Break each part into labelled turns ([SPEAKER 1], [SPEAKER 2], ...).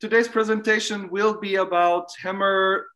[SPEAKER 1] Today's presentation will be about hammer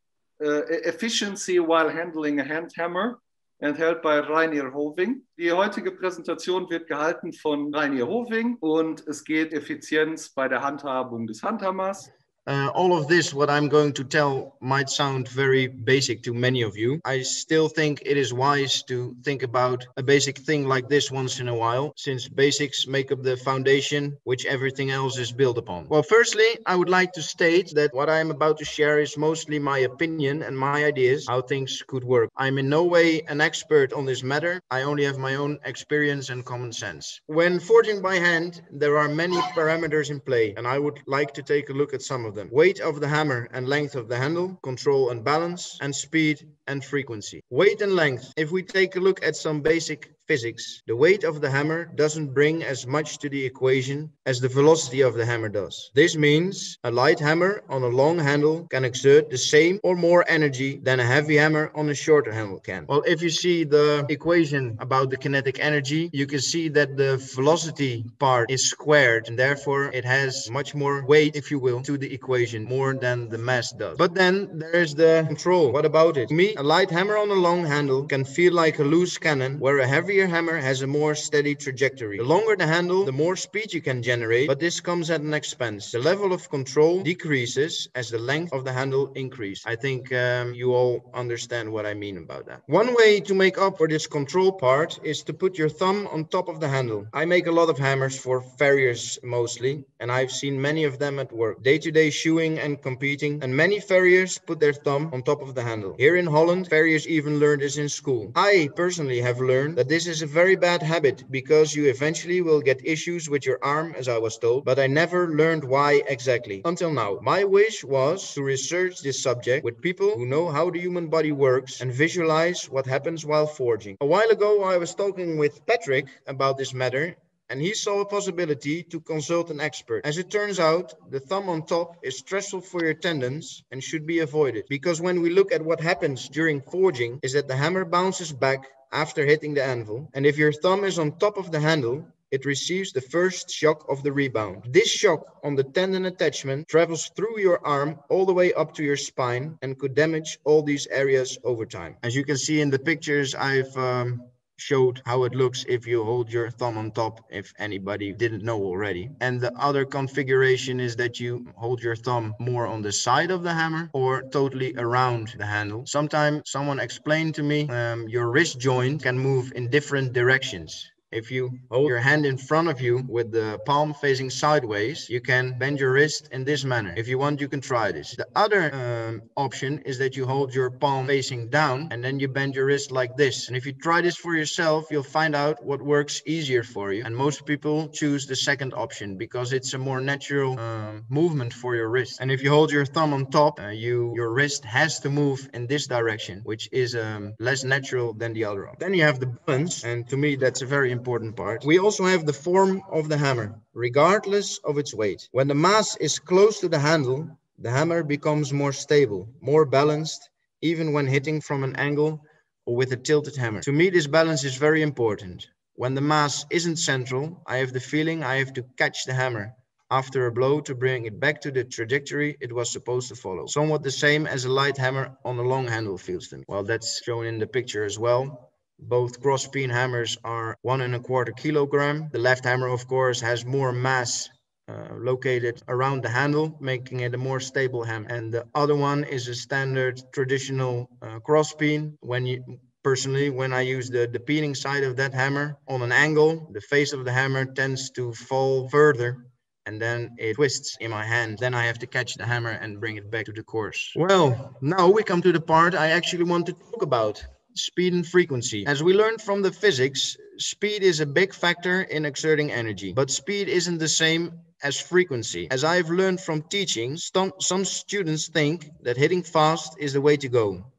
[SPEAKER 1] uh, efficiency while handling a hand hammer and held by Reinier Hoving. Die heutige Präsentation wird gehalten von Reinier Hoving und es geht Effizienz bei der Handhabung des Handhammers.
[SPEAKER 2] Uh, all of this, what I'm going to tell, might sound very basic to many of you. I still think it is wise to think about a basic thing like this once in a while, since basics make up the foundation which everything else is built upon. Well, firstly, I would like to state that what I'm about to share is mostly my opinion and my ideas how things could work. I'm in no way an expert on this matter. I only have my own experience and common sense. When forging by hand, there are many parameters in play, and I would like to take a look at some of them. Weight of the hammer and length of the handle, control and balance, and speed and frequency. Weight and length. If we take a look at some basic physics, the weight of the hammer doesn't bring as much to the equation as the velocity of the hammer does. This means a light hammer on a long handle can exert the same or more energy than a heavy hammer on a shorter handle can. Well, if you see the equation about the kinetic energy, you can see that the velocity part is squared and therefore it has much more weight, if you will, to the equation more than the mass does. But then there's the control. What about it? To me, a light hammer on a long handle can feel like a loose cannon where a heavy heavier hammer has a more steady trajectory. The longer the handle, the more speed you can generate, but this comes at an expense. The level of control decreases as the length of the handle increases. I think um, you all understand what I mean about that. One way to make up for this control part is to put your thumb on top of the handle. I make a lot of hammers for farriers mostly, and I've seen many of them at work. Day-to-day -day shoeing and competing, and many farriers put their thumb on top of the handle. Here in Holland, farriers even learn this in school. I personally have learned that this this is a very bad habit because you eventually will get issues with your arm, as I was told, but I never learned why exactly until now. My wish was to research this subject with people who know how the human body works and visualize what happens while forging. A while ago, I was talking with Patrick about this matter and he saw a possibility to consult an expert. As it turns out, the thumb on top is stressful for your tendons and should be avoided because when we look at what happens during forging is that the hammer bounces back after hitting the anvil and if your thumb is on top of the handle it receives the first shock of the rebound. This shock on the tendon attachment travels through your arm all the way up to your spine and could damage all these areas over time. As you can see in the pictures I've um, showed how it looks if you hold your thumb on top if anybody didn't know already. And the other configuration is that you hold your thumb more on the side of the hammer or totally around the handle. Sometimes someone explained to me um, your wrist joint can move in different directions if you hold your hand in front of you with the palm facing sideways, you can bend your wrist in this manner. If you want, you can try this. The other um, option is that you hold your palm facing down and then you bend your wrist like this. And if you try this for yourself, you'll find out what works easier for you. And most people choose the second option because it's a more natural um, movement for your wrist. And if you hold your thumb on top, uh, you your wrist has to move in this direction, which is um, less natural than the other. Option. Then you have the balance, and to me that's a very important important part. We also have the form of the hammer, regardless of its weight. When the mass is close to the handle, the hammer becomes more stable, more balanced, even when hitting from an angle or with a tilted hammer. To me, this balance is very important. When the mass isn't central, I have the feeling I have to catch the hammer after a blow to bring it back to the trajectory it was supposed to follow. Somewhat the same as a light hammer on a long handle feels to me. Well, that's shown in the picture as well. Both cross peen hammers are one and a quarter kilogram. The left hammer, of course, has more mass uh, located around the handle, making it a more stable hammer. And the other one is a standard traditional uh, cross peen. When you personally, when I use the, the peening side of that hammer on an angle, the face of the hammer tends to fall further and then it twists in my hand. Then I have to catch the hammer and bring it back to the course. Well, now we come to the part I actually want to talk about speed and frequency. As we learned from the physics, speed is a big factor in exerting energy, but speed isn't the same as frequency. As I've learned from teaching, some, some students think that hitting fast is the way to go.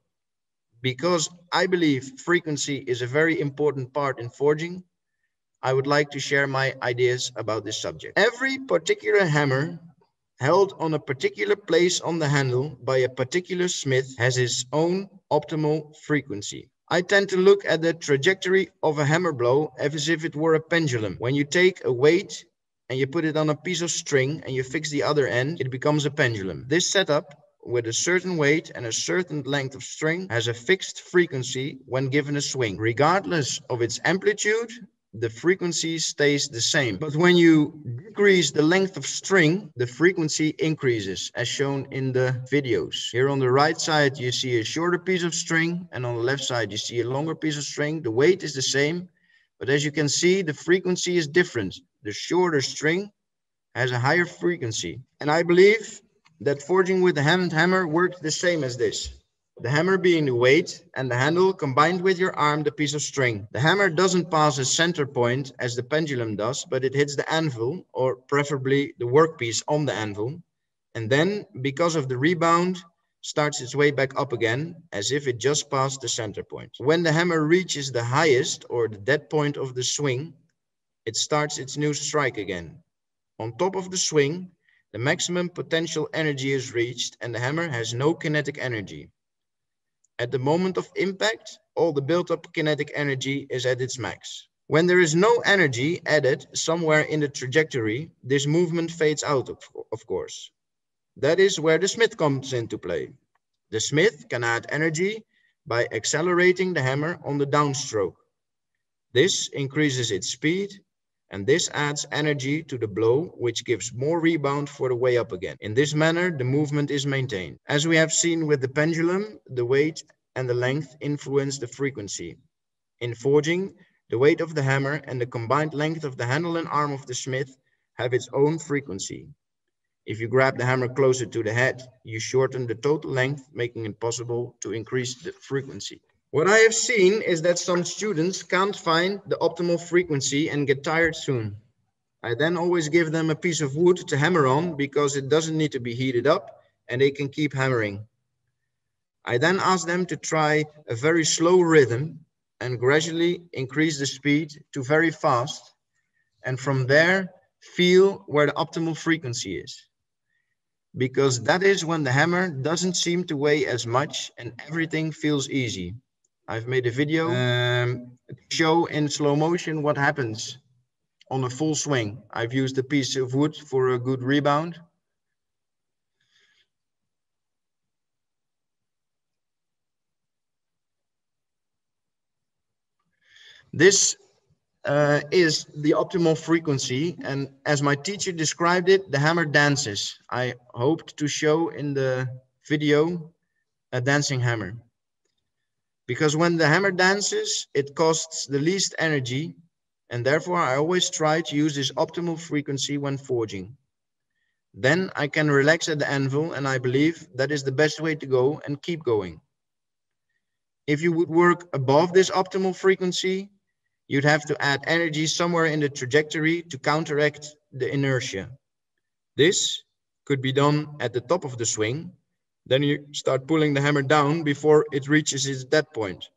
[SPEAKER 2] Because I believe frequency is a very important part in forging, I would like to share my ideas about this subject. Every particular hammer held on a particular place on the handle by a particular smith has his own optimal frequency. I tend to look at the trajectory of a hammer blow as if it were a pendulum. When you take a weight and you put it on a piece of string and you fix the other end, it becomes a pendulum. This setup with a certain weight and a certain length of string has a fixed frequency when given a swing. Regardless of its amplitude, the frequency stays the same. But when you decrease the length of string, the frequency increases as shown in the videos. Here on the right side, you see a shorter piece of string and on the left side, you see a longer piece of string. The weight is the same, but as you can see, the frequency is different. The shorter string has a higher frequency. And I believe that forging with the hand hammer works the same as this. The hammer being the weight and the handle combined with your arm the piece of string. The hammer doesn't pass a center point as the pendulum does, but it hits the anvil or preferably the workpiece on the anvil. And then because of the rebound, starts its way back up again as if it just passed the center point. When the hammer reaches the highest or the dead point of the swing, it starts its new strike again. On top of the swing, the maximum potential energy is reached and the hammer has no kinetic energy. At the moment of impact, all the built-up kinetic energy is at its max. When there is no energy added somewhere in the trajectory, this movement fades out, of, of course. That is where the smith comes into play. The smith can add energy by accelerating the hammer on the downstroke. This increases its speed and this adds energy to the blow, which gives more rebound for the way up again. In this manner, the movement is maintained. As we have seen with the pendulum, the weight and the length influence the frequency. In forging, the weight of the hammer and the combined length of the handle and arm of the smith have its own frequency. If you grab the hammer closer to the head, you shorten the total length, making it possible to increase the frequency. What I have seen is that some students can't find the optimal frequency and get tired soon. I then always give them a piece of wood to hammer on because it doesn't need to be heated up and they can keep hammering. I then ask them to try a very slow rhythm and gradually increase the speed to very fast. And from there, feel where the optimal frequency is. Because that is when the hammer doesn't seem to weigh as much and everything feels easy. I've made a video um, to show in slow motion what happens on a full swing. I've used a piece of wood for a good rebound. This uh, is the optimal frequency. And as my teacher described it, the hammer dances. I hoped to show in the video a dancing hammer because when the hammer dances, it costs the least energy, and therefore I always try to use this optimal frequency when forging. Then I can relax at the anvil, and I believe that is the best way to go and keep going. If you would work above this optimal frequency, you'd have to add energy somewhere in the trajectory to counteract the inertia. This could be done at the top of the swing, then you start pulling the hammer down before it reaches its dead point,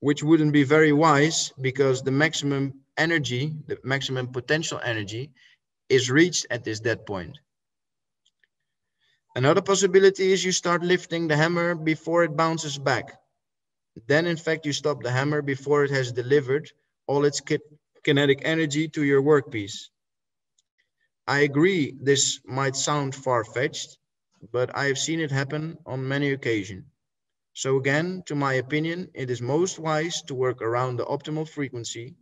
[SPEAKER 2] which wouldn't be very wise because the maximum energy, the maximum potential energy is reached at this dead point. Another possibility is you start lifting the hammer before it bounces back. Then in fact, you stop the hammer before it has delivered all its kinetic energy to your workpiece. I agree this might sound far-fetched, but I have seen it happen on many occasions. So again, to my opinion, it is most wise to work around the optimal frequency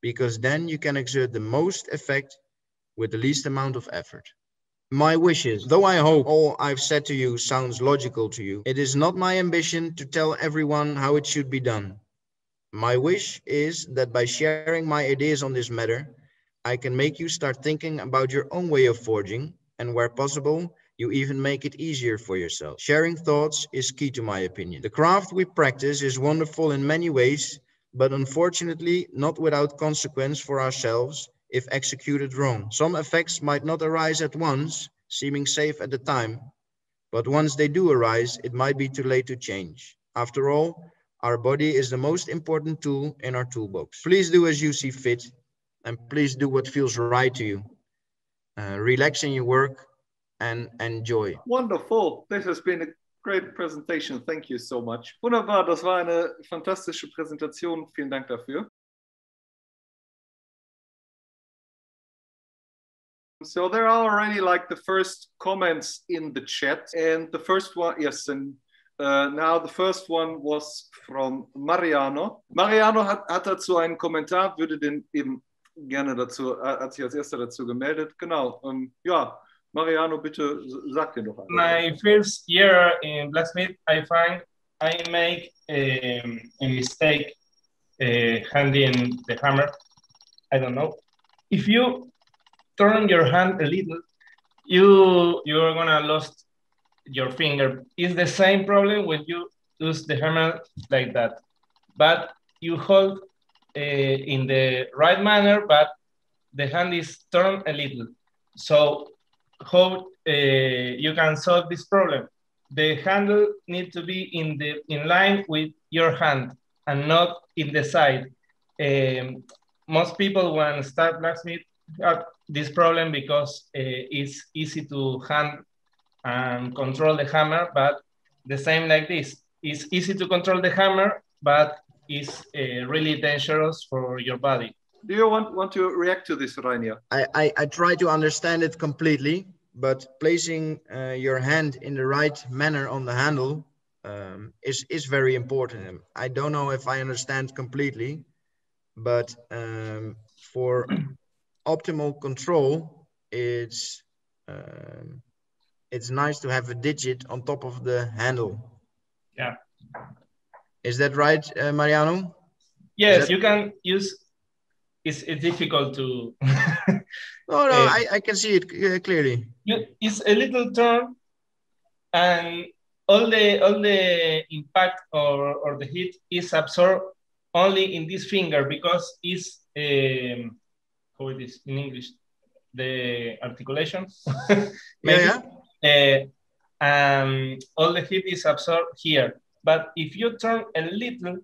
[SPEAKER 2] because then you can exert the most effect with the least amount of effort. My wishes, though I hope all I've said to you sounds logical to you, it is not my ambition to tell everyone how it should be done. My wish is that by sharing my ideas on this matter, I can make you start thinking about your own way of forging and where possible, you even make it easier for yourself. Sharing thoughts is key to my opinion. The craft we practice is wonderful in many ways, but unfortunately not without consequence for ourselves if executed wrong. Some effects might not arise at once, seeming safe at the time, but once they do arise, it might be too late to change. After all, our body is the most important tool in our toolbox. Please do as you see fit, and please do what feels right to you. Uh, relax in your work, and enjoy.
[SPEAKER 1] Wonderful. This has been a great presentation. Thank you so much. Wunderbar, das war eine fantastische Präsentation. Vielen Dank dafür. so there are already like the first comments in the chat, and the first one, yes, and uh, now the first one was from Mariano. Mariano hat, hat dazu einen Kommentar, würde den eben gerne dazu, hat sich als erster dazu gemeldet. Genau. Um, ja, Mariano, bitte sag dir doch. Einfach.
[SPEAKER 3] My first year in blacksmith, I find I make um, a mistake uh, handling the hammer. I don't know. If you turn your hand a little, you you're gonna lose your finger. It's the same problem when you use the hammer like that, but you hold uh, in the right manner, but the hand is turned a little. So how uh, you can solve this problem? The handle need to be in the in line with your hand and not in the side. Um, most people when start blacksmith have this problem because uh, it's easy to hand and control the hammer, but the same like this. It's easy to control the hammer, but it's uh, really dangerous for your body.
[SPEAKER 1] Do you want, want to react to this, Rania?
[SPEAKER 2] I, I, I try to understand it completely, but placing uh, your hand in the right manner on the handle um, is, is very important. I don't know if I understand completely, but um, for optimal control, it's um, it's nice to have a digit on top of the handle.
[SPEAKER 3] Yeah.
[SPEAKER 2] Is that right, uh, Mariano?
[SPEAKER 3] Yes,
[SPEAKER 2] that-
[SPEAKER 3] you can use. It's, it's difficult to.
[SPEAKER 2] No, no,
[SPEAKER 3] Uh,
[SPEAKER 2] I, I can see it uh, clearly.
[SPEAKER 3] you, it's a little turn, and all the all the impact or, or the heat is absorbed only in this finger because it's um, how it is in English the articulation. Maybe.
[SPEAKER 2] Yeah,
[SPEAKER 3] Uh, um, all the heat is absorbed here. But if you turn a little,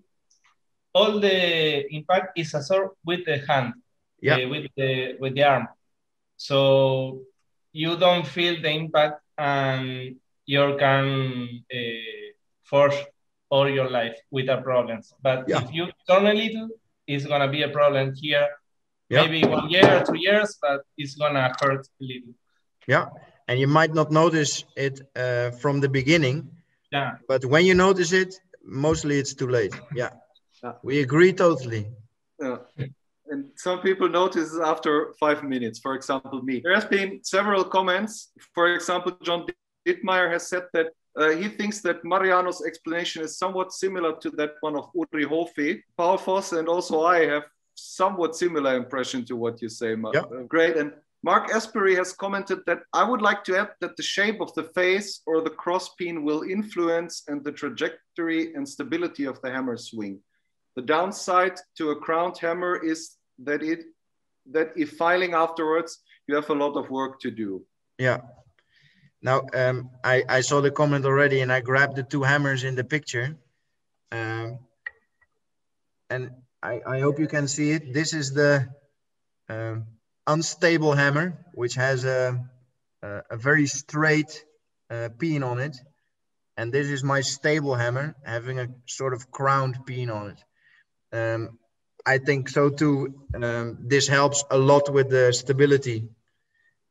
[SPEAKER 3] all the impact is absorbed with the hand,
[SPEAKER 2] Yeah.
[SPEAKER 3] uh, with the with the arm. So you don't feel the impact, and you can uh, force all your life without problems. But
[SPEAKER 2] Yeah.
[SPEAKER 3] if you turn a little, it's gonna be a problem here.
[SPEAKER 2] Yeah.
[SPEAKER 3] Maybe one year, two years, but it's gonna hurt a little.
[SPEAKER 2] Yeah. And you might not notice it uh, from the beginning,
[SPEAKER 3] Yeah.
[SPEAKER 2] but when you notice it, mostly it's too late. Yeah.
[SPEAKER 1] Yeah.
[SPEAKER 2] We agree totally.
[SPEAKER 1] Yeah. And some people notice after five minutes, for example, me. There has been several comments. For example, John Dittmeyer has said that uh, he thinks that Mariano's explanation is somewhat similar to that one of Uri Hofi. Paul Voss and also I have somewhat similar impression to what you say. Ma-
[SPEAKER 2] Yeah.
[SPEAKER 1] uh, Great. And Mark Aspery has commented that I would like to add that the shape of the face or the crosspeen will influence and the trajectory and stability of the hammer swing. The downside to a crowned hammer is that it that if filing afterwards, you have a lot of work to do.
[SPEAKER 2] Yeah. Now, um, I, I saw the comment already and I grabbed the two hammers in the picture. Um, and I, I hope you can see it. This is the um, unstable hammer, which has a, a, a very straight uh, peen on it. And this is my stable hammer, having a sort of crowned peen on it. Um, I think so too. Um, this helps a lot with the stability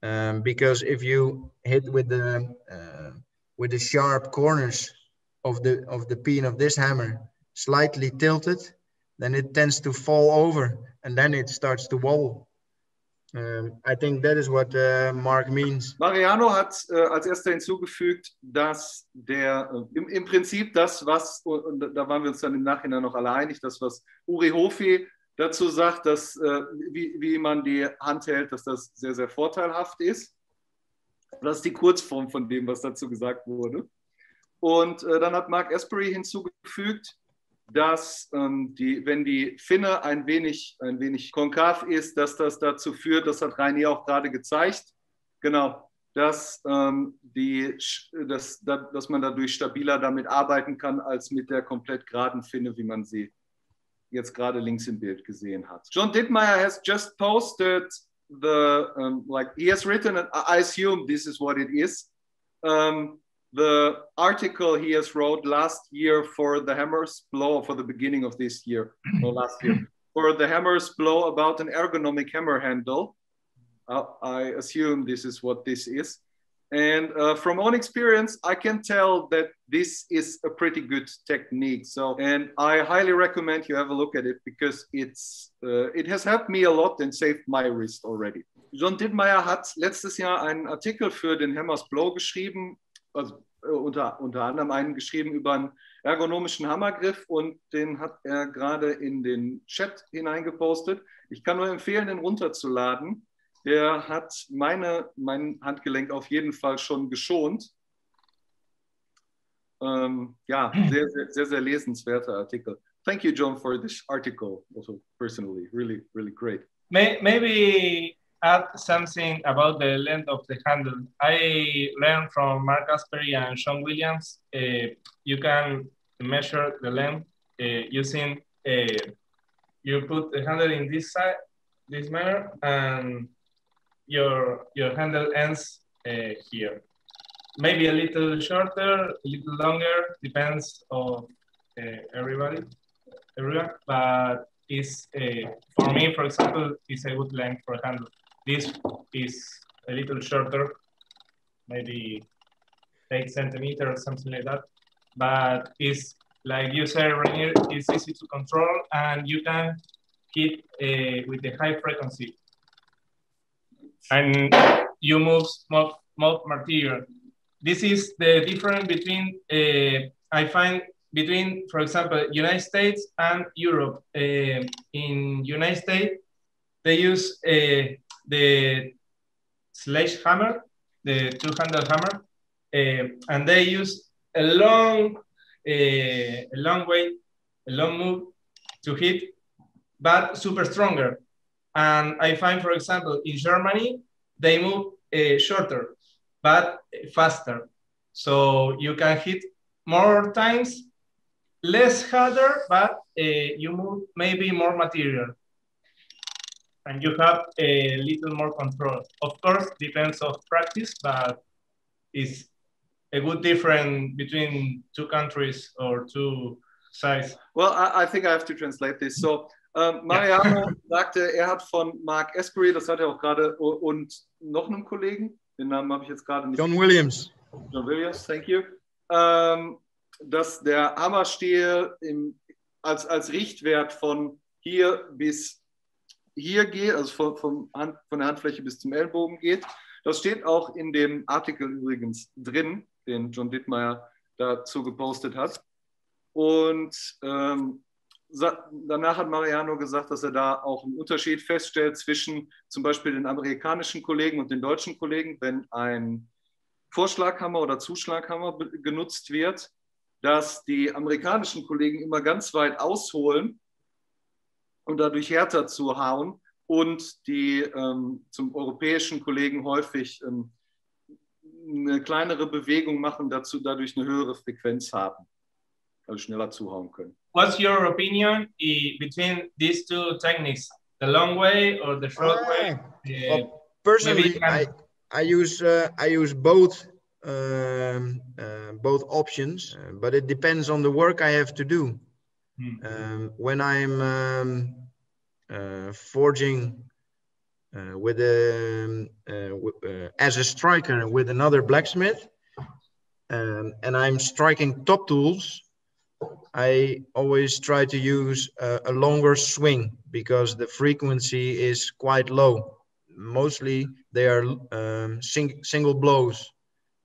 [SPEAKER 2] um, because if you hit with the uh, with the sharp corners of the of the peen of this hammer slightly tilted, then it tends to fall over and then it starts to wobble. Um, I think that is what uh, Mark means.
[SPEAKER 1] Mariano hat äh, als erster hinzugefügt, dass der äh, im, im Prinzip das, was, und da waren wir uns dann im Nachhinein noch alle einig, das, was Uri Hofi dazu sagt, dass äh, wie, wie man die Hand hält, dass das sehr, sehr vorteilhaft ist. Das ist die Kurzform von dem, was dazu gesagt wurde. Und äh, dann hat Mark Aspery hinzugefügt, dass ähm, die, wenn die Finne ein wenig, ein wenig konkav ist, dass das dazu führt, das hat Rainier auch gerade gezeigt, genau, dass, ähm, die, dass, dass man dadurch stabiler damit arbeiten kann, als mit der komplett geraden Finne, wie man sie jetzt gerade links im Bild gesehen hat. John Dittmeyer has just posted the, um, like, he has written, I assume this is what it is, um, the article he has wrote last year for the Hammers Blow, for the beginning of this year, or last year, for the Hammers Blow about an ergonomic hammer handle. I, I assume this is what this is. And uh, from own experience, I can tell that this is a pretty good technique. So, and I highly recommend you have a look at it because it's uh, it has helped me a lot and saved my wrist already. John Dittmeier hat letztes Jahr einen Artikel für den Hammers Blow geschrieben, also äh, unter, unter anderem einen geschrieben über einen ergonomischen Hammergriff und den hat er gerade in den Chat hineingepostet. Ich kann nur empfehlen, den runterzuladen der hat meine, mein Handgelenk auf jeden Fall schon geschont. Ähm, ja, sehr, sehr, sehr, sehr lesenswerter Artikel. Thank you, John, for this article, also personally. Really, really great.
[SPEAKER 3] May, maybe add something about the length of the handle. I learned from Mark Aspery and Sean Williams. Uh, you can measure the length uh, using, uh, you put the handle in this side, this manner, and your your handle ends here. Maybe a little shorter, a little longer, depends on everybody, everyone. But is uh, for me, for example, is a good length for a handle. This is a little shorter, maybe eight centimeters, or something like that. But it's like you said, Reinier, it's easy to control, and you can hit uh, with the high frequency and you move small material. This is the difference between, uh, I find between, for example, United States and Europe. Uh, in United States, they use uh, the sledgehammer, the two-handle hammer, uh, and they use a long, uh, a long way, a long move to hit, but super stronger. And I find, for example, in Germany, they move uh, shorter, but faster. So you can hit more times, less harder, but uh, you move maybe more material. And you have a little more control. Of course, depends of practice, but it's a good difference between two countries or two sides.
[SPEAKER 1] Well, I, I think I have to translate this. So Ähm, Mariano ja. sagte, er hat von Mark Aspery, das hat er auch gerade, und noch einem Kollegen, den Namen habe ich jetzt gerade nicht.
[SPEAKER 2] John Williams.
[SPEAKER 1] John Williams, thank you. Ähm, dass der Hammerstiel im, als, als Richtwert von hier bis hier geht, also von, von, Hand, von der Handfläche bis zum Ellbogen geht. Das steht auch in dem Artikel übrigens drin, den John Dittmeier dazu gepostet hat. Und ähm, danach hat Mariano gesagt, dass er da auch einen Unterschied feststellt zwischen zum Beispiel den amerikanischen Kollegen und den deutschen Kollegen, wenn ein Vorschlaghammer oder Zuschlaghammer genutzt wird, dass die amerikanischen Kollegen immer ganz weit ausholen um dadurch härter zu hauen und die ähm, zum europäischen Kollegen häufig ähm, eine kleinere Bewegung machen, dazu dadurch eine höhere Frequenz haben, also schneller zuhauen können.
[SPEAKER 3] what's your opinion between these two techniques, the long way or the short uh, way?
[SPEAKER 2] Well, personally, I, I use uh, I use both um, uh, both options, uh, but it depends on the work I have to do. Um, when I'm um, uh, forging uh, with a as a striker with another blacksmith, um, and I'm striking top tools, I always try to use a, longer swing because the frequency is quite low. Mostly they are um, sing, single blows.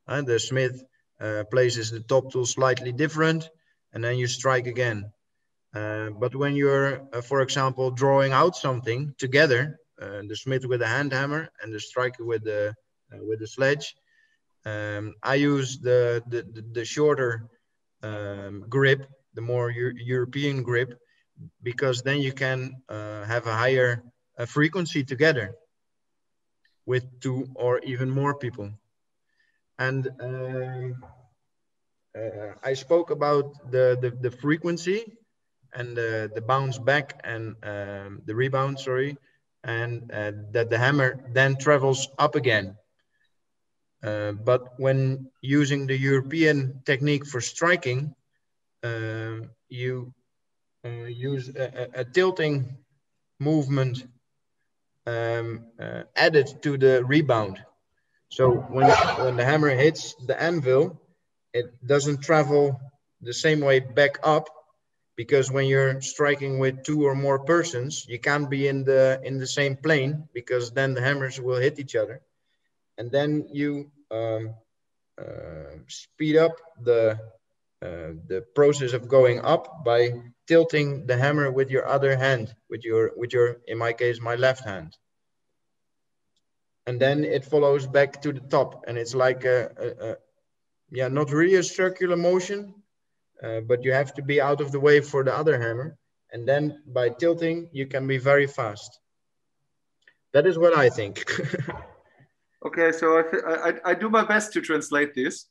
[SPEAKER 2] Uh, the smith uh, places the top tool slightly different and then you strike again. Uh, but when you're, uh, for example, drawing out something together, uh, the smith with a hand hammer and the striker with the, uh, with the sledge, um, I use the, the, the shorter um, grip, the more Euro European grip, because then you can uh, have a higher frequency together with two or even more people. And um, I spoke about the, the, the frequency and the, the bounce back and um, the rebound, sorry, and uh, that the hammer then travels up again. Uh, but when using the European technique for striking, uh, you uh, use a, a, tilting movement um, uh, added to the rebound. So when, when the hammer hits the anvil, it doesn't travel the same way back up because when you're striking with two or more persons, you can't be in the in the same plane because then the hammers will hit each other, and then you um, uh, speed up the uh, the process of going up by tilting the hammer with your other hand, with your with your in my case my left hand, and then it follows back to the top, and it's like a, a, a yeah not really a circular motion uh, but you have to be out of the way for the other hammer. And then by tilting, you can be very fast. That is what I think.
[SPEAKER 1] okay, so I, I, I, do my best to translate this.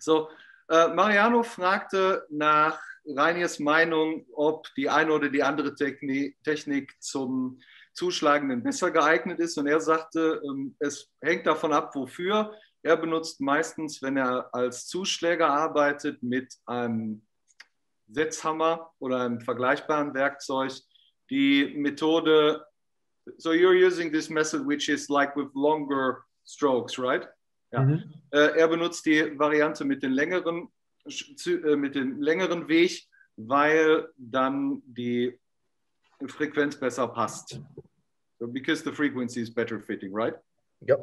[SPEAKER 1] So, uh, Mariano fragte nach Reiniers Meinung, ob die eine oder die andere Technik, Technik zum Zuschlagenden besser geeignet ist. Und er sagte, ähm, es hängt davon ab, wofür. Er benutzt meistens, wenn er als Zuschläger arbeitet, mit einem Setzhammer oder einem vergleichbaren Werkzeug die Methode. So you're using this method which is like with longer strokes, right? Ja. Mhm. Äh, er benutzt die Variante mit den längeren, äh, mit dem längeren Weg, weil dann die Frequenz besser passt. So because the frequency is better fitting, right?
[SPEAKER 2] Yep.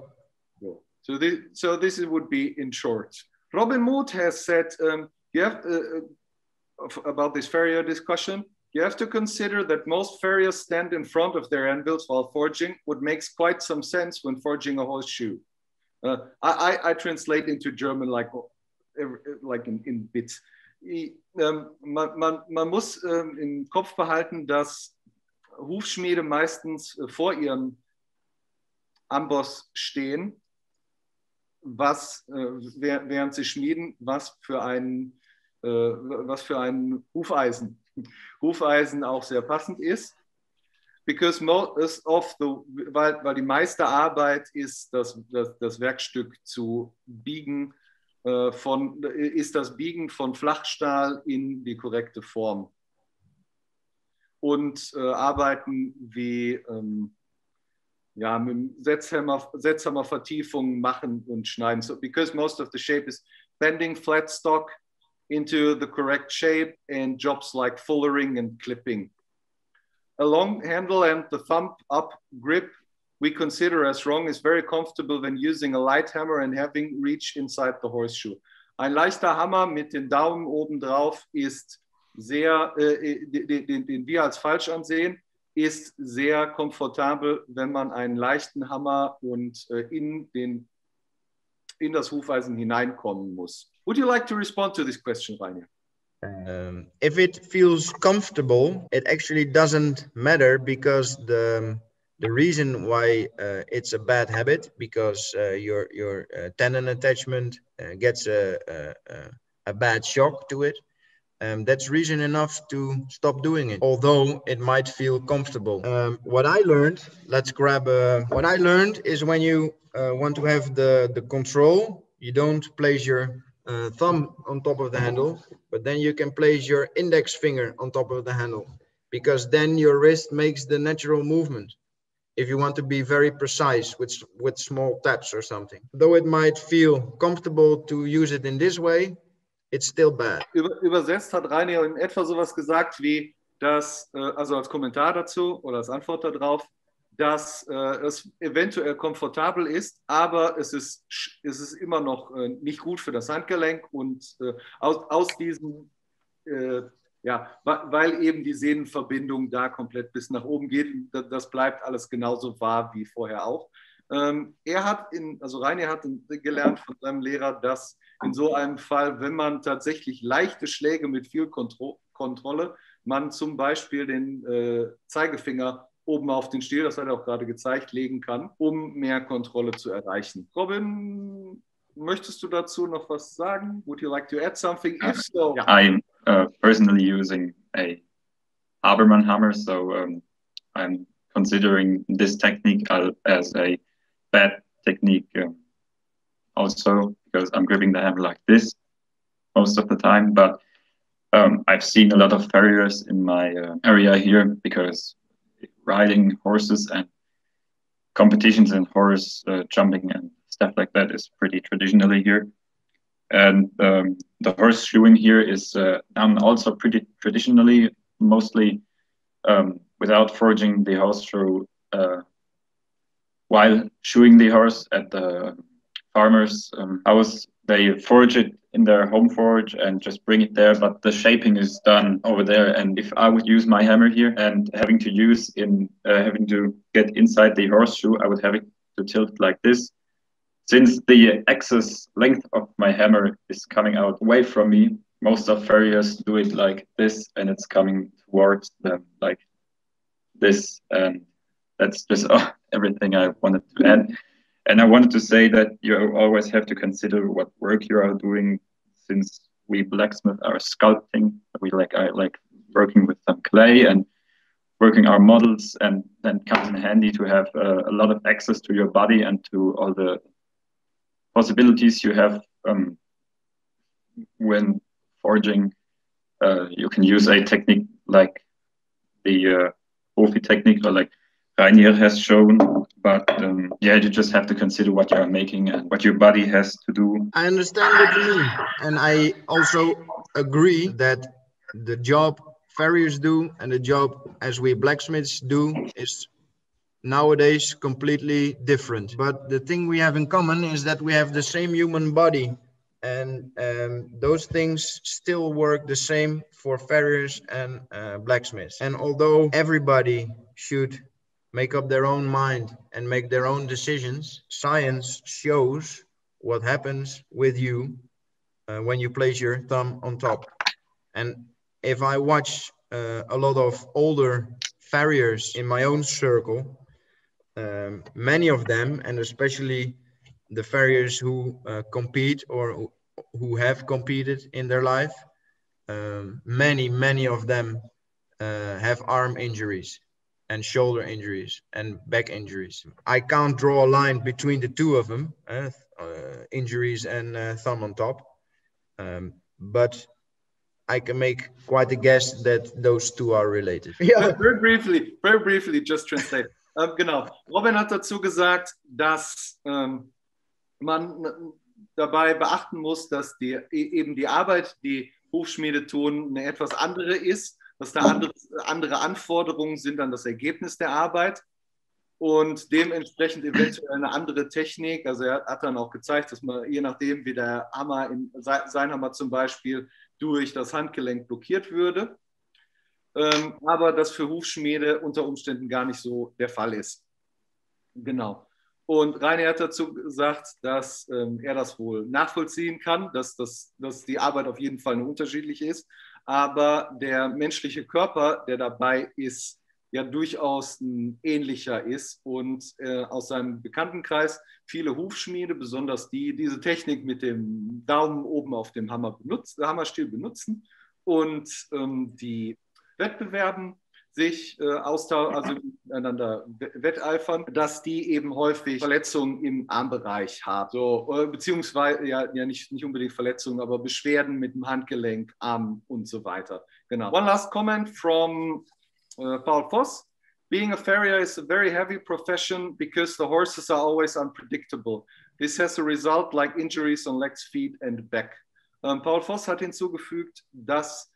[SPEAKER 1] So. So this, so this would be in short. Robin Mood has said um, you have uh, uh about this farrier discussion. You have to consider that most farriers stand in front of their anvils while forging, what makes quite some sense when forging a horseshoe. Uh, I, I, translate into German like, like in, in bits. Um, man, man, man, muss um, im Kopf behalten, dass Hufschmiede meistens uh, vor ihrem Amboss stehen was, äh, während sie schmieden, was für ein, äh, was für ein Hufeisen. Hufeisen auch sehr passend ist. Because most of the, weil, weil die meiste Arbeit ist, das, das, das Werkstück zu biegen, äh, von, ist das Biegen von Flachstahl in die korrekte Form. Und äh, Arbeiten wie ähm, ja, mit Setzhammer, Setzhammer Vertiefungen machen und schneiden. So, because most of the shape is bending flat stock into the correct shape and jobs like fullering and clipping. A long handle and the thumb up grip we consider as wrong is very comfortable when using a light hammer and having reach inside the horseshoe. Ein leichter Hammer mit den Daumen oben drauf ist sehr, äh, den, den, den wir als falsch ansehen ist sehr komfortabel, wenn man einen leichten Hammer und äh, in, den, in das Hufeisen hineinkommen muss. Would you like to respond to this question, Rainer?
[SPEAKER 2] Um, if it feels comfortable, it actually doesn't matter because the the reason why uh, it's a bad habit because uh, your your uh, tendon attachment uh, gets a, a, a bad shock to it um, that's reason enough to stop doing it although it might feel comfortable. Um, what i learned let's grab a, what i learned is when you uh, want to have the the control you don't place your uh, thumb on top of the handle but then you can place your index finger on top of the handle because then your wrist makes the natural movement if you want to be very precise with with small taps or something. Though it might feel comfortable to use it in this way it's still bad.
[SPEAKER 1] Über, übersetzt hat Rainer in etwa sowas gesagt wie, dass, äh, also als Kommentar dazu oder als Antwort darauf, dass äh, es eventuell komfortabel ist, aber es ist, es ist immer noch äh, nicht gut für das Handgelenk und aus, aus diesem, ja, weil eben die Sehnenverbindung da komplett bis nach oben geht, das bleibt alles genauso wahr wie vorher auch. Ähm, er hat, in, also Rainer hat gelernt von seinem Lehrer, dass in so einem Fall, wenn man tatsächlich leichte Schläge mit viel Kontro Kontrolle, man zum Beispiel den äh, Zeigefinger oben auf den Stiel, das hat er auch gerade gezeigt, legen kann, um mehr Kontrolle zu erreichen. Robin, möchtest du dazu noch was sagen? Would you like to add something? If so,
[SPEAKER 4] yeah. I'm uh, personally using a Haberman hammer, so um, I'm considering this technique as a bad technique also because I'm gripping the hammer like this most of the time. But um, I've seen a lot of farriers in my uh, area here because riding horses and competitions in horse uh, jumping and stuff like that is pretty traditionally here. And um, the horseshoeing here is uh, done also pretty traditionally, mostly um, without forging the horse through uh, while shoeing the horse at the farmer's um, house. They forge it in their home forge and just bring it there, but the shaping is done over there. And if I would use my hammer here and having to use in uh, having to get inside the horseshoe, I would have it to tilt like this since the excess length of my hammer is coming out away from me, most of farriers do it like this and it's coming towards them like this. And that's just oh, everything I wanted to add. And I wanted to say that you always have to consider what work you are doing since we blacksmith are sculpting. We like I like working with some clay and working our models and then comes in handy to have uh, a lot of access to your body and to all the possibilities you have um, when forging. Uh, you can use a technique like the uh, technique or like Reinier has shown, but um, yeah, you just have to consider what you are making and what your body has to do.
[SPEAKER 2] I understand what you mean, and I also agree that the job farriers do and the job as we blacksmiths do is nowadays completely different. But the thing we have in common is that we have the same human body and um, those things still work the same for farriers and uh, blacksmiths. And although everybody should make up their own mind and make their own decisions, science shows what happens with you uh, when you place your thumb on top. And if I watch uh, a lot of older farriers in my own circle, um, many of them, and especially the farriers who uh, compete or who have competed in their life, um, many, many of them uh, have arm injuries and shoulder injuries and back injuries. I can't draw a line between the two of them, uh, uh injuries and uh, thumb on top, um, but I can make quite a guess that those two are related.
[SPEAKER 1] Yeah, very briefly, very briefly, just translate. Ähm, genau. Robin hat dazu gesagt, dass ähm, man dabei beachten muss, dass die, eben die Arbeit, die Hofschmiede tun, eine etwas andere ist, dass da andere, andere Anforderungen sind an das Ergebnis der Arbeit und dementsprechend eventuell eine andere Technik. Also er hat dann auch gezeigt, dass man je nachdem, wie der Hammer, in, sein Hammer zum Beispiel, durch das Handgelenk blockiert würde ähm, aber das für Hufschmiede unter Umständen gar nicht so der Fall ist. Genau. Und Rainer hat dazu gesagt, dass ähm, er das wohl nachvollziehen kann, dass, das, dass die Arbeit auf jeden Fall eine unterschiedliche ist. Aber der menschliche Körper, der dabei ist, ja durchaus ein ähnlicher ist und äh, aus seinem Bekanntenkreis viele Hufschmiede, besonders die, diese Technik mit dem Daumen oben auf dem Hammer benutzt, Hammerstiel benutzen und ähm, die Wettbewerben sich äh, austauschen, also miteinander wetteifern, dass die eben häufig Verletzungen im Armbereich haben. So, äh, beziehungsweise ja, ja nicht, nicht unbedingt Verletzungen, aber Beschwerden mit dem Handgelenk, Arm und so weiter. Genau. One last comment from uh, Paul Voss. Being a farrier is a very heavy profession because the horses are always unpredictable. This has a result like injuries on legs, feet and back. Ähm, Paul Voss hat hinzugefügt, dass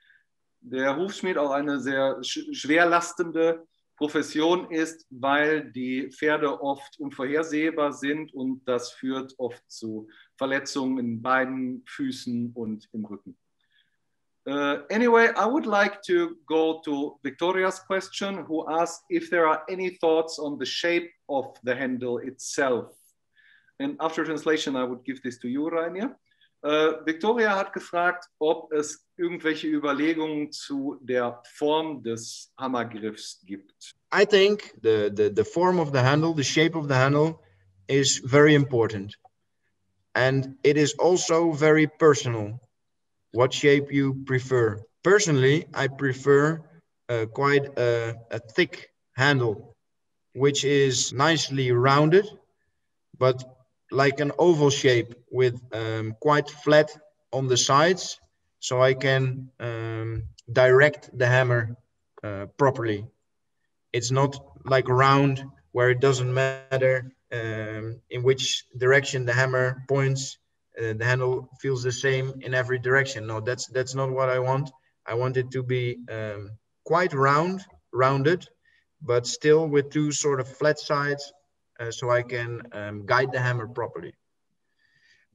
[SPEAKER 1] der Hufschmied auch eine sehr schwerlastende Profession ist, weil die Pferde oft unvorhersehbar sind und das führt oft zu Verletzungen in beiden Füßen und im Rücken. Uh, anyway, I would like to go to Victoria's question, who asked if there are any thoughts on the shape of the handle itself. And after translation, I would give this to you, Rainier. Uh, Victoria hat gefragt, ob es irgendwelche Überlegungen zu der Form des Hammergriffs gibt.
[SPEAKER 2] I think the, the, the form of the handle, the shape of the handle is very important. And it is also very personal what shape you prefer. Personally, I prefer uh, quite a, a thick handle, which is nicely rounded, but like an oval shape with um, quite flat on the sides so I can um, direct the hammer uh, properly. It's not like round where it doesn't matter um, in which direction the hammer points. Uh, the handle feels the same in every direction. No, that's that's not what I want. I want it to be um, quite round, rounded, but still with two sort of flat sides, uh, so I can um, guide the hammer properly.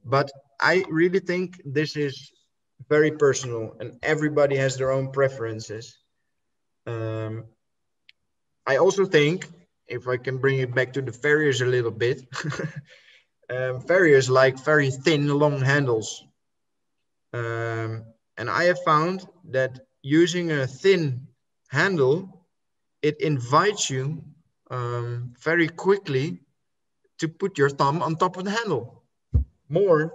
[SPEAKER 2] But I really think this is very personal, and everybody has their own preferences. Um, I also think if I can bring it back to the farriers a little bit, um, farriers like very thin, long handles. Um, and I have found that using a thin handle, it invites you um, very quickly to put your thumb on top of the handle more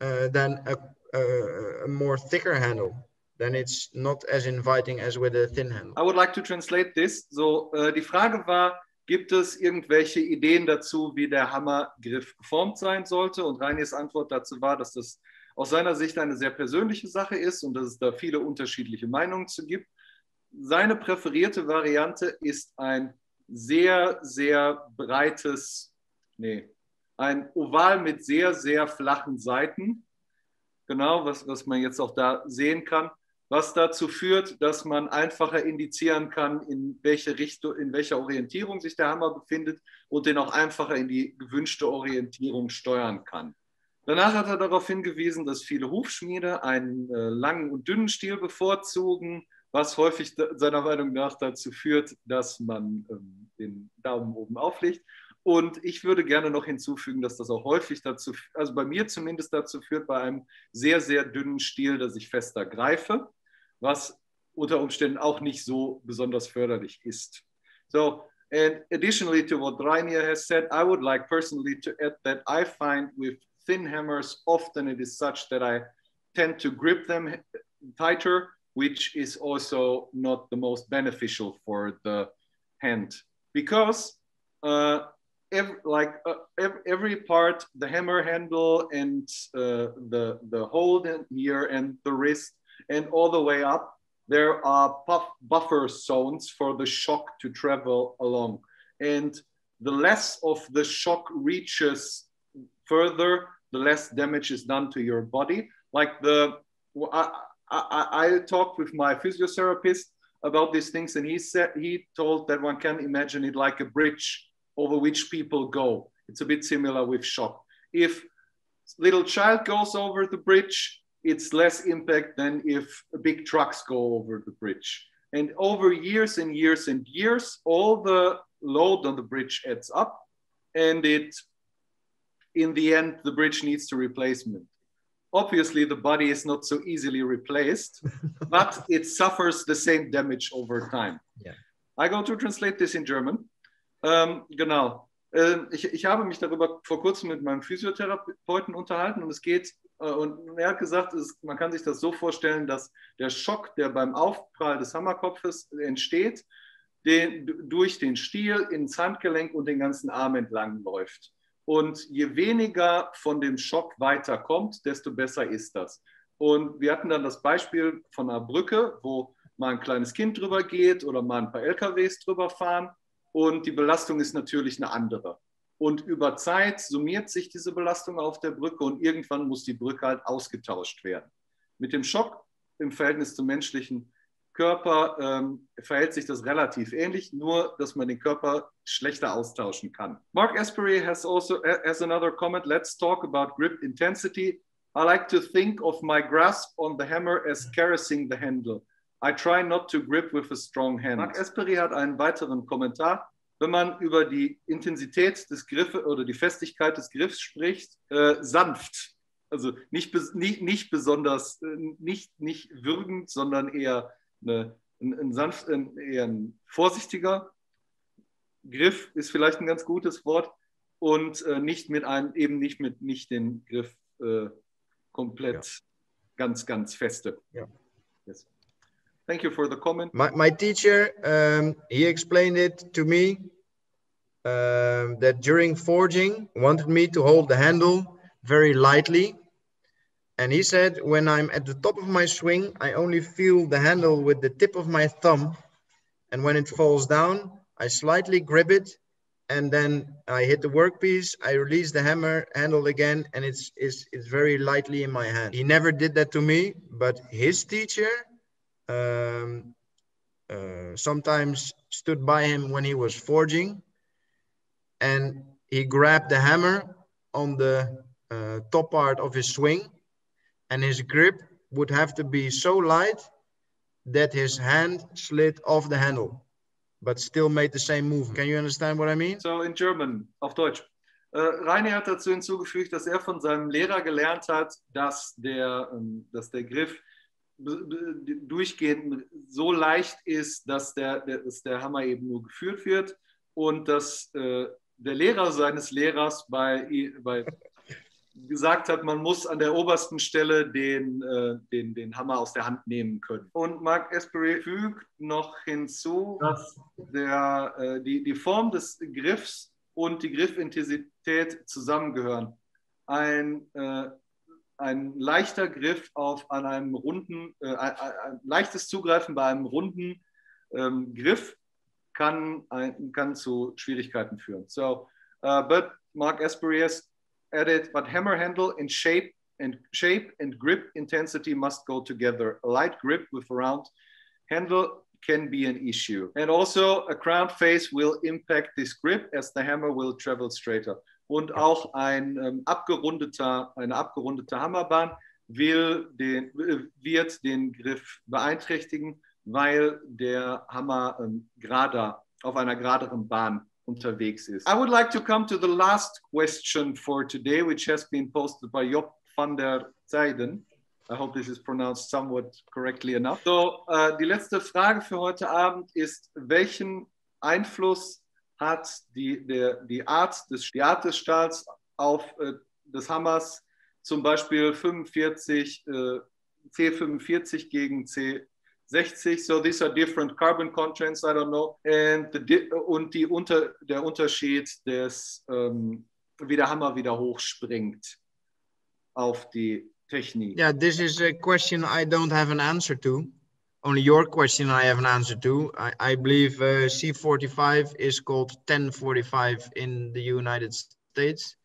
[SPEAKER 2] uh, than a, a, a more thicker handle then it's not as inviting as with a thin handle.
[SPEAKER 1] I would like to translate this. So, äh, die Frage war, gibt es irgendwelche Ideen dazu, wie der Hammergriff geformt sein sollte? Und Reiniers Antwort dazu war, dass das aus seiner Sicht eine sehr persönliche Sache ist und dass es da viele unterschiedliche Meinungen zu gibt. Seine präferierte Variante ist ein sehr, sehr breites, nee, ein Oval mit sehr, sehr flachen Seiten. Genau, was, was man jetzt auch da sehen kann was dazu führt, dass man einfacher indizieren kann, in welche Richtung, in welcher Orientierung sich der Hammer befindet und den auch einfacher in die gewünschte Orientierung steuern kann. Danach hat er darauf hingewiesen, dass viele Hufschmiede einen äh, langen und dünnen Stiel bevorzugen, was häufig seiner Meinung nach dazu führt, dass man ähm, den Daumen oben auflegt. Und ich würde gerne noch hinzufügen, dass das auch häufig dazu, also bei mir zumindest dazu führt, bei einem sehr, sehr dünnen Stiel, dass ich fester greife was unter Umständen auch nicht so besonders förderlich ist. So, and additionally to what Rainier has said, I would like personally to add that I find with thin hammers, often it is such that I tend to grip them tighter, which is also not the most beneficial for the hand because uh, every, like uh, every, every, part, the hammer handle and uh, the the hold here and the wrist and all the way up, there are buff buffer zones for the shock to travel along. And the less of the shock reaches further, the less damage is done to your body. Like the, I, I, I talked with my physiotherapist about these things, and he said he told that one can imagine it like a bridge over which people go. It's a bit similar with shock. If little child goes over the bridge, it's less impact than if big trucks go over the bridge. And over years and years and years, all the load on the bridge adds up, and it, in the end, the bridge needs to replacement. Obviously, the body is not so easily replaced, but it suffers the same damage over time.
[SPEAKER 2] Yeah.
[SPEAKER 1] I go to translate this in German. Um, genau. Uh, ich, ich habe mich darüber vor kurzem mit meinem Physiotherapeuten unterhalten und es geht Äh, und er hat gesagt, man kann sich das so vorstellen, dass der Schock, der beim Aufprall des Hammerkopfes entsteht, den, durch den Stiel ins Handgelenk und den ganzen Arm entlang läuft. Und je weniger von dem Schock weiterkommt, desto besser ist das. Und wir hatten dann das Beispiel von einer Brücke, wo mal ein kleines Kind drüber geht oder mal ein paar LKWs drüber fahren. Und die Belastung ist natürlich eine andere. Und über Zeit summiert sich diese Belastung auf der Brücke und irgendwann muss die Brücke halt ausgetauscht werden. Mit dem Schock im Verhältnis zum menschlichen Körper ähm, verhält sich das relativ ähnlich, nur dass man den Körper schlechter austauschen kann. Mark Aspery has also has another comment. Let's talk about grip intensity. I like to think of my grasp on the hammer as caressing the handle. I try not to grip with a strong hand. Mark Aspery hat einen weiteren Kommentar wenn man über die Intensität des Griffes oder die Festigkeit des Griffs spricht, äh, sanft. Also nicht, nicht, nicht besonders, äh, nicht, nicht würgend, sondern eher eine, ein, ein sanft, ein, eher ein vorsichtiger Griff ist vielleicht ein ganz gutes Wort und äh, nicht mit einem, eben nicht mit nicht den Griff äh, komplett ja. ganz, ganz feste.
[SPEAKER 2] Ja.
[SPEAKER 1] Yes. Thank you for the comment.
[SPEAKER 2] My, my teacher, um, he explained it to me um, that during forging wanted me to hold the handle very lightly. And he said, when I'm at the top of my swing, I only feel the handle with the tip of my thumb. And when it falls down, I slightly grip it and then I hit the workpiece, I release the hammer handle again, and it's, it's, it's very lightly in my hand. He never did that to me, but his teacher um, uh, sometimes stood by him when he was forging, and he grabbed the hammer on the uh, top part of his swing, and his grip would have to be so light that his hand slid off the handle but still made the same movement. Can you understand what I mean?
[SPEAKER 1] So in German, auf Deutsch. Äh, Rainer hat dazu hinzugefügt, dass er von seinem Lehrer gelernt hat, dass der, ähm, dass der Griff durchgehend so leicht ist, dass der, der, dass der Hammer eben nur geführt wird und dass äh, der Lehrer seines Lehrers bei, bei gesagt hat, man muss an der obersten Stelle den, äh, den, den Hammer aus der Hand nehmen können. Und Mark Espery fügt noch hinzu, dass der, äh, die, die Form des Griffs und die Griffintensität zusammengehören. Ein, äh, ein leichter Griff auf an einem runden, äh, ein, ein, leichtes Zugreifen bei einem runden ähm, Griff kann, kann zu Schwierigkeiten führen. So, uh, but Mark Espery has added, but hammer handle and shape and shape and grip intensity must go together. A light grip with a round handle can be an issue. And also a crown face will impact this grip as the hammer will travel straighter. Und auch ein ähm, abgerundeter, eine abgerundete Hammerbahn will den, wird den Griff beeinträchtigen, weil der Hammer ähm, gerader, auf einer geraderen Bahn unterwegs ist. I would like to come to the last question for today, which has been posted by Job van der Zijden. I hope this is pronounced somewhat correctly enough. So, äh, die letzte Frage für heute Abend ist, welchen Einfluss hat die, der, die, Art des, die Art des Stahls auf äh, des Hammers, zum Beispiel 45, äh, C45 gegen C 60. So these are different carbon contents, I don't know. And the, und die unter, der Unterschied des, ähm, wie der Hammer wieder hochspringt auf die Technik.
[SPEAKER 2] Yeah, this is a question I don't have an answer to. Only your question I have an answer to. I, I believe uh, C45 is called 1045 in the United States,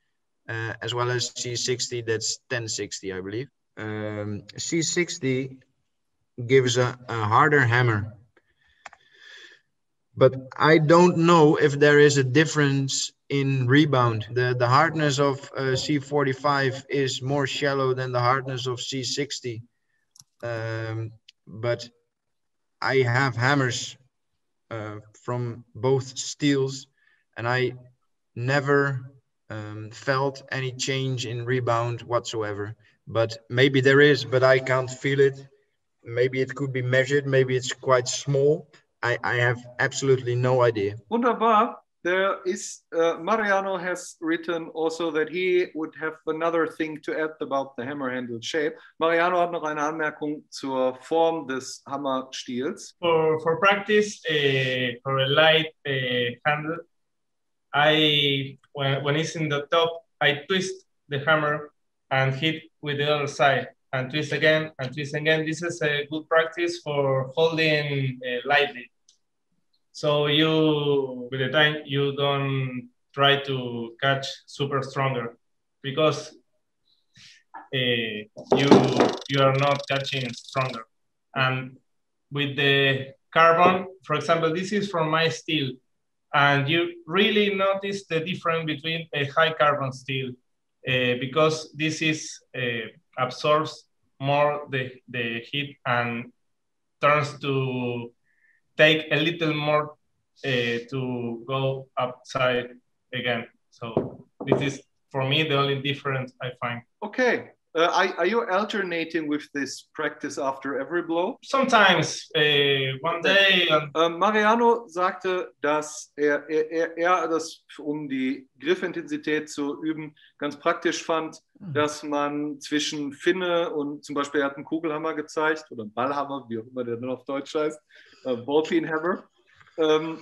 [SPEAKER 2] uh, as well as C60, that's 1060, I believe. Um, C60 gives a, a harder hammer. But I don't know if there is a difference in rebound. The, the hardness of uh, C45 is more shallow than the hardness of C60. Um, but I have hammers uh, from both steels and I never um, felt any change in rebound whatsoever. But maybe there is, but I can't feel it maybe it could be measured, maybe it's quite small. I, I have absolutely no idea.
[SPEAKER 1] Wunderbar. There is, uh, Mariano has written also that he would have another thing to add about the hammer handle shape. Mariano hat noch eine Anmerkung zur Form des Hammerstiels.
[SPEAKER 3] For, for practice, uh, for a light uh, handle, I, when, when it's in the top, I twist the hammer and hit with the other side and twist again and twist again. This is a good practice for holding uh, lightly. So you, with the time, you don't try to catch super stronger because uh, you you are not catching stronger. And with the carbon, for example, this is from my steel, and you really notice the difference between a high carbon steel uh, because this is uh, absorbs more the, the heat and turns to take a little more uh, to go upside again. So this is for me the only difference I find.
[SPEAKER 1] Okay, uh, are, are, you alternating with this practice after every blow?
[SPEAKER 3] Sometimes, uh, one day.
[SPEAKER 1] Uh, Mariano sagte, dass er, er, er das, um die Griffintensität zu üben, ganz praktisch fand, mhm. dass man zwischen Finne und zum Beispiel, er hat einen Kugelhammer gezeigt oder einen Ballhammer, wie auch immer der dann auf Deutsch heißt, äh, Ballpeen Hammer. Ähm,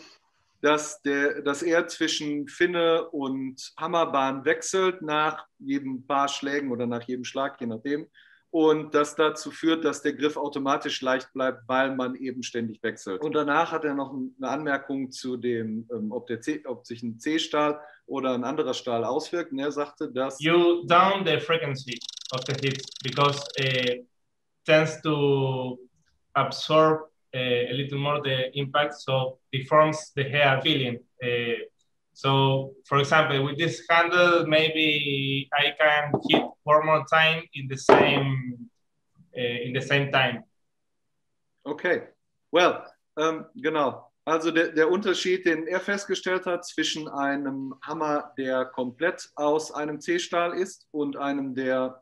[SPEAKER 1] dass, der, dass er zwischen Finne und Hammerbahn wechselt nach jedem paar Schlägen oder nach jedem Schlag, je nachdem. und das dazu führt, dass der Griff automatisch leicht bleibt, weil man eben ständig wechselt. Und danach hat er noch eine Anmerkung zu dem, ähm, ob, der C, ob sich ein C-Stahl oder ein anderer Stahl auswirkt. Und er sagte, dass
[SPEAKER 3] You down the frequency of the hits because it tends to absorb a little more the impact, so deforms the hair feeling. Uh, so, for example, with this handle, maybe I can hit one more time in the same uh, in the same time.
[SPEAKER 1] Okay, well, ähm, genau. Also der, der Unterschied, den er festgestellt hat zwischen einem Hammer, der komplett aus einem C-Stahl ist und einem, der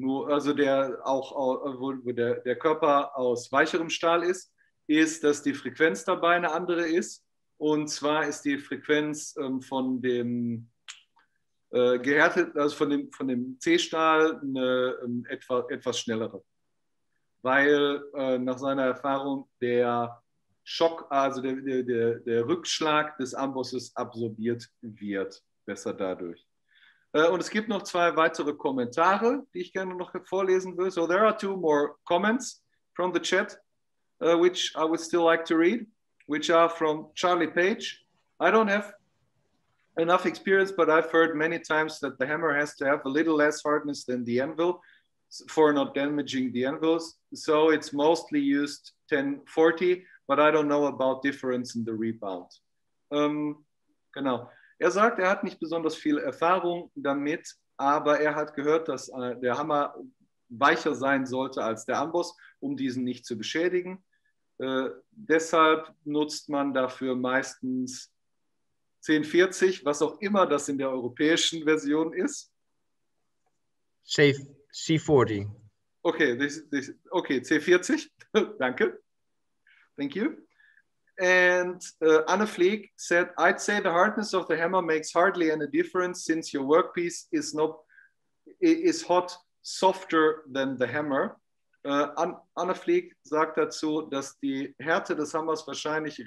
[SPEAKER 1] nur, also der auch wo der, der Körper aus weicherem Stahl ist, ist, dass die Frequenz dabei eine andere ist. Und zwar ist die Frequenz ähm, von dem äh, gehärtet, also von dem, von dem C-Stahl eine ähm, etwa, etwas schnellere. Weil äh, nach seiner Erfahrung der Schock, also der, der, der, der Rückschlag des Ambosses absorbiert wird, besser dadurch. Äh, und es gibt noch zwei weitere Kommentare, die ich gerne noch vorlesen will. So there are two more comments from the chat, uh, which I would still like to read, which are from Charlie Page. I don't have enough experience, but I've heard many times that the hammer has to have a little less hardness than the anvil for not damaging the anvils. So it's mostly used 1040, but I don't know about difference in the rebound. Ähm, genau. Er sagt, er hat nicht besonders viel Erfahrung damit, aber er hat gehört, dass äh, der Hammer weicher sein sollte als der Amboss, um diesen nicht zu beschädigen. Äh, deshalb nutzt man dafür meistens 1040, was auch immer das in der europäischen Version ist.
[SPEAKER 2] C, C40.
[SPEAKER 1] Okay, this, this, okay C40. Danke. Thank you. And uh, Anne Fleek said, I'd say the hardness of the hammer makes hardly any difference since your workpiece is not is hot softer than the hammer. Uh, Anne Fleek sagt dazu, dass die Härte des Hammers wahrscheinlich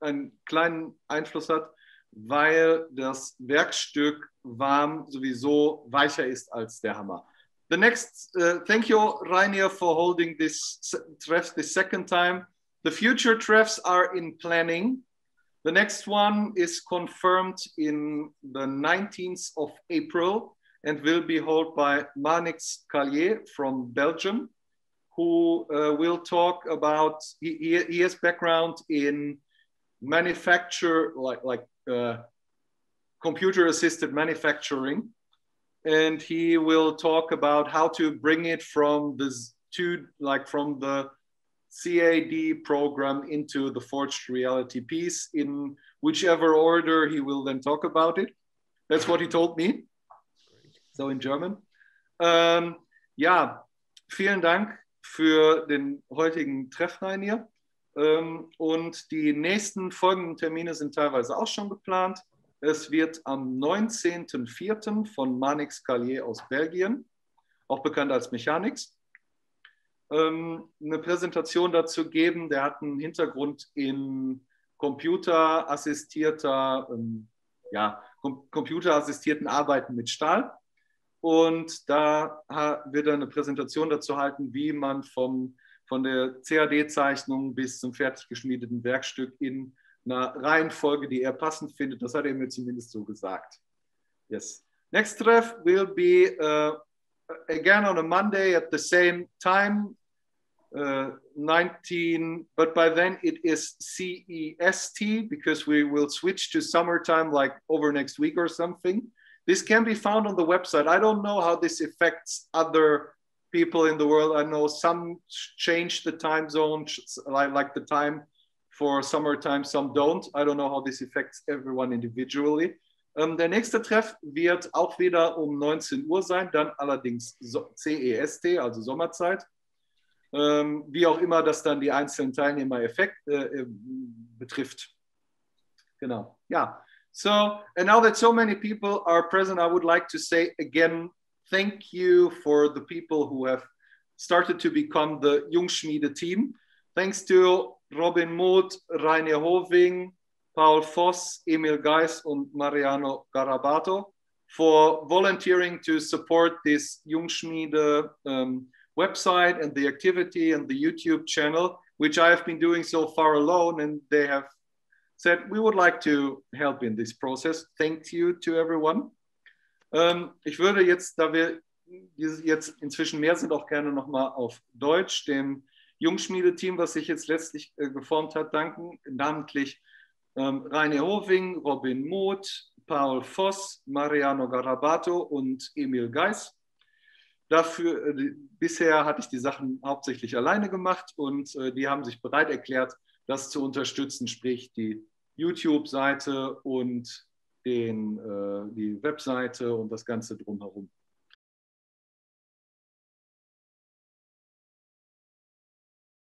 [SPEAKER 1] einen kleinen Einfluss hat, weil das Werkstück warm sowieso weicher ist als der Hammer. The next, uh, thank you, Reinier, for holding this treff the second time. The future treffs are in planning. The next one is confirmed in the 19th of April and will be held by Manix Callier from Belgium, who uh, will talk about, he, he has background in manufacture, like, like uh, computer assisted manufacturing. And he will talk about how to bring it from this to like from the CAD program into the forged reality piece in whichever order he will then talk about it. That's what he told me. So in German. Ähm, ja, vielen Dank für den heutigen Treff, Rainier. Ähm, und die nächsten folgenden Termine sind teilweise auch schon geplant. Es wird am 19.04. von Manix Callier aus Belgien, auch bekannt als Mechanics, eine Präsentation dazu geben. Der hat einen Hintergrund in computerassistierter, ähm, ja, computerassistierten Arbeiten mit Stahl. Und da wird er eine Präsentation dazu halten, wie man vom von der CAD-Zeichnung bis zum fertig geschmiedeten Werkstück in einer Reihenfolge, die er passend findet. Das hat er mir zumindest so gesagt. Yes. Next treff will be uh, again on a Monday at the same time, uh, 19, but by then it is CEST because we will switch to summertime like over next week or something. This can be found on the website. I don't know how this affects other people in the world. I know some change the time zone, like, like the time for summertime, some don't. I don't know how this affects everyone individually. Ähm, der nächste Treff wird auch wieder um 19 Uhr sein, dann allerdings CEST, also Sommerzeit. Ähm, wie auch immer das dann die einzelnen Teilnehmer Effekt, äh, äh, betrifft. Genau, ja. So, and now that so many people are present, I would like to say again thank you for the people who have started to become the Jungschmiede team. Thanks to Robin Muth, Rainer Hoving, Paul Voss, Emil Geis, and Mariano Garabato for volunteering to support this Jungschmiede um, website and the activity and the YouTube channel, which I have been doing so far alone. And they have said, we would like to help in this process. Thank you to everyone. Ähm, ich würde jetzt, da wir jetzt inzwischen mehr sind, auch gerne nochmal auf Deutsch dem Jungschmiedeteam, was sich jetzt letztlich äh, geformt hat, danken. Namentlich ähm, Rainer Hoving, Robin Moth, Paul Voss, Mariano Garabato und Emil Geis. Dafür, äh, bisher hatte ich die Sachen hauptsächlich alleine gemacht und äh, die haben sich bereit erklärt, das zu unterstützen, sprich die YouTube-Seite und den, äh, die Webseite und das Ganze drumherum.